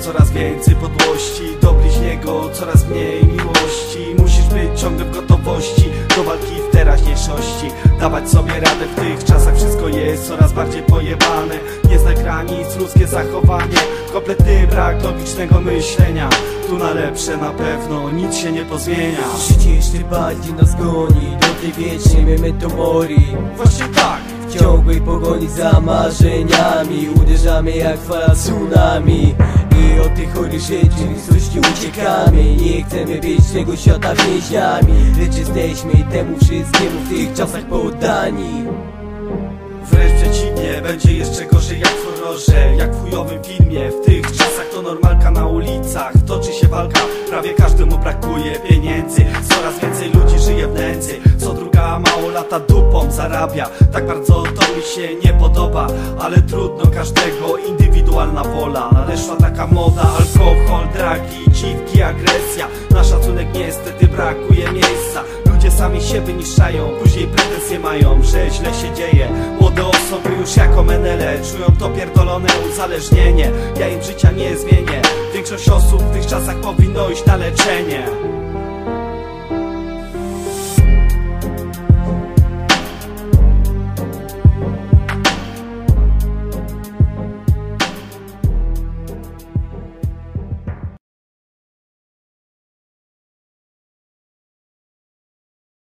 coraz więcej podłości. Do bliźniego coraz mniej miłości. Musisz być ciągle w gotowości Do walki w teraźniejszości. Dawać sobie radę w tych czasach. Wszystko jest coraz bardziej pojebane. Nie zna granic ludzkie zachowanie. Kompletny brak logicznego myślenia. Tu na lepsze na pewno nic się nie pozmienia. Życie jeszcze bardziej nas goni. Do tej wiecznej memento-mori Właśnie tak ciągłej pogoni za marzeniami Uderzamy jak fala tsunami. I od tych chorych rzeczywistości uciekamy. Nie chcemy być tego świata więźniami Lecz jesteśmy temu wszystkiemu w tych czasach poddani. Wręcz przeciwnie, będzie jeszcze gorzej jak w horrorze Jak w chujowym filmie. W tych czasach to normalka na ulicach Toczy się walka, prawie każdemu brakuje pieniędzy lata dupą zarabia. Tak bardzo to mi się nie podoba Ale trudno każdego, indywidualna wola Nadeszła taka moda, alkohol, dragi, dziwki, agresja. Na szacunek niestety brakuje miejsca. Ludzie sami się wyniszczają, później pretensje mają, że źle się dzieje. Młode osoby już jako menele czują to pierdolone uzależnienie. Ja im życia nie zmienię, większość osób w tych czasach powinno iść na leczenie